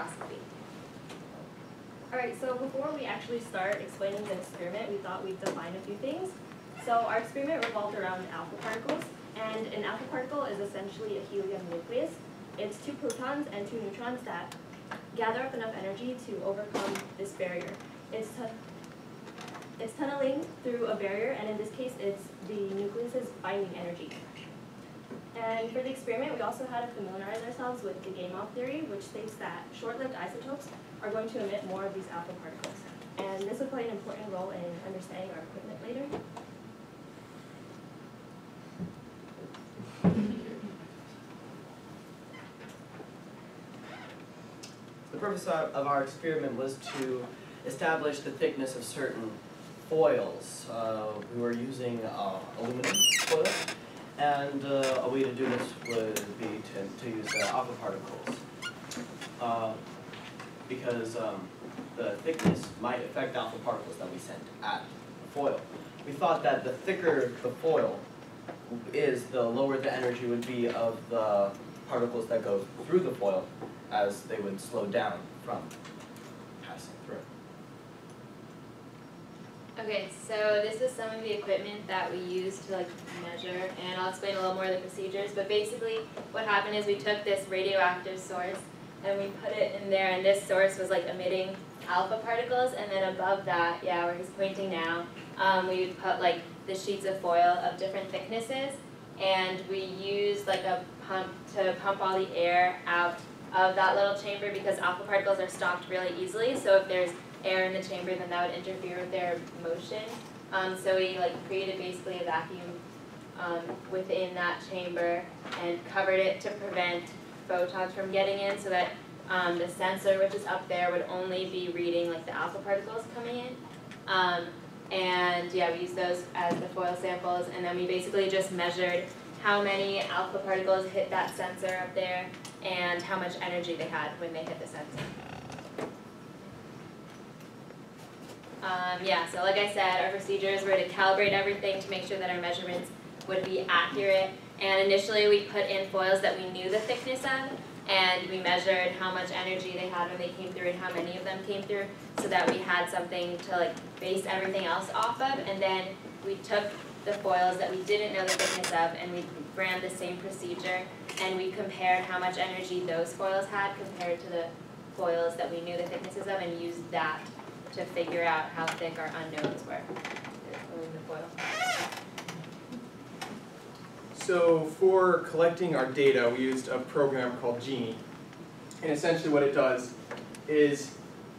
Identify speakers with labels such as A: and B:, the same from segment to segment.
A: spectroscopy.
B: Alright, so before we actually start explaining the experiment, we thought we'd define a few things. So our experiment revolved around alpha particles, and an alpha particle is essentially a helium nucleus. It's two protons and two neutrons that gather up enough energy to overcome this barrier. It's, it's tunneling through a barrier, and in this case, it's the nucleus's binding energy. And for the experiment, we also had to familiarize ourselves with the Gamow theory, which states that short-lived isotopes are going to emit more of these alpha particles. And this will play an important role in understanding our equipment later.
C: The purpose of our experiment was to establish the thickness of certain foils. Uh, we were using uh, aluminum foil, and uh, a way to do this would be to, to use uh, alpha particles. Uh, because um, the thickness might affect alpha particles that we sent at the foil. We thought that the thicker the foil is, the lower the energy would be of the particles that go through the foil as they would slow down from passing through.
A: Okay, so this is some of the equipment that we use to like measure, and I'll explain a little more of the procedures, but basically what happened is we took this radioactive source and we put it in there, and this source was like emitting alpha particles, and then above that, yeah, where he's pointing now, um, we would put like the sheets of foil of different thicknesses, and we used like a pump to pump all the air out of that little chamber because alpha particles are stopped really easily, so if there's air in the chamber, then that would interfere with their motion. Um, so we like created basically a vacuum um, within that chamber and covered it to prevent photons from getting in so that um, the sensor, which is up there, would only be reading like the alpha particles coming in. Um, and yeah, we used those as the foil samples and then we basically just measured how many alpha particles hit that sensor up there and how much energy they had when they hit the sensor. Um, yeah, so like I said, our procedures were to calibrate everything to make sure that our measurements would be accurate. And initially we put in foils that we knew the thickness of, and we measured how much energy they had when they came through and how many of them came through, so that we had something to like base everything else off of. And then we took the foils that we didn't know the thickness of, and we ran the same procedure, and we compared how much energy those foils had compared to the foils that we knew the thicknesses of, and used that to figure out how thick our unknowns were.
D: So for collecting our data, we used a program called Genie. And essentially what it does is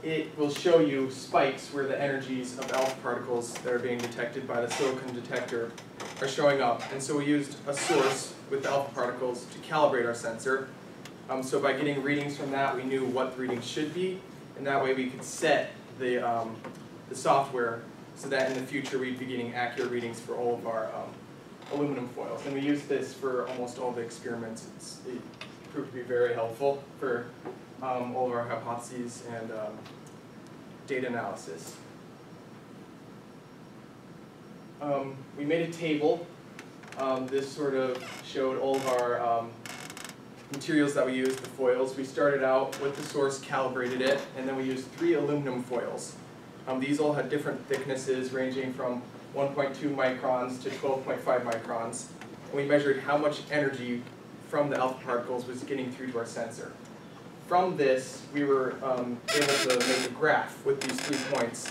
D: it will show you spikes where the energies of alpha particles that are being detected by the silicon detector are showing up. And so we used a source with alpha particles to calibrate our sensor. Um, so by getting readings from that, we knew what the readings should be, and that way we could set the, um, the software so that in the future we'd be getting accurate readings for all of our um, aluminum foils. And we used this for almost all the experiments. It's, it proved to be very helpful for um, all of our hypotheses and um, data analysis. Um, we made a table. Um, this sort of showed all of our um, materials that we used, the foils. We started out with the source, calibrated it, and then we used three aluminum foils. Um, these all had different thicknesses ranging from 1.2 microns to 12.5 microns. And we measured how much energy from the alpha particles was getting through to our sensor. From this, we were um, able to make a graph with these three points,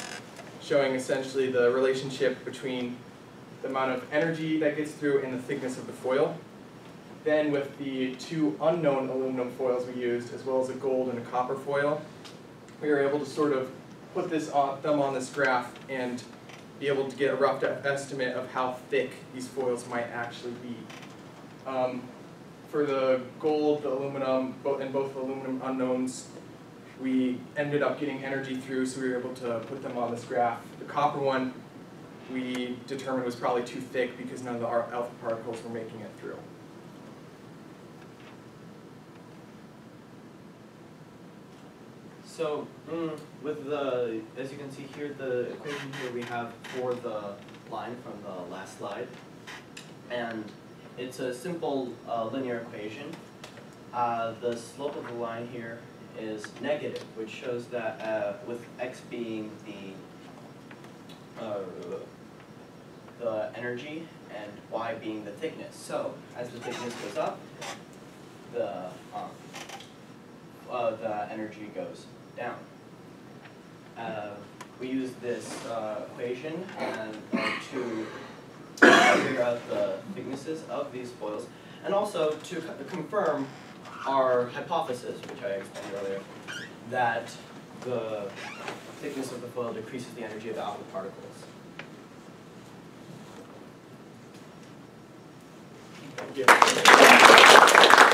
D: showing essentially the relationship between the amount of energy that gets through and the thickness of the foil. Then with the two unknown aluminum foils we used, as well as a gold and a copper foil, we were able to sort of put this on, them on this graph and be able to get a rough estimate of how thick these foils might actually be. Um, for the gold, the aluminum, and both aluminum unknowns, we ended up getting energy through, so we were able to put them on this graph. The copper one, we determined was probably too thick because none of the alpha particles were making it through.
C: So, mm, with the, as you can see here, the equation here we have for the line from the last slide. And it's a simple uh, linear equation. Uh, the slope of the line here is negative, which shows that uh, with x being the uh, the energy and y being the thickness. So as the thickness goes up, the um, the energy goes down. Uh, we use this uh, equation and to figure out the thicknesses of these foils, and also to co- confirm our hypothesis, which I explained earlier, that the thickness of the foil decreases the energy of the alpha particles.
D: Thank you.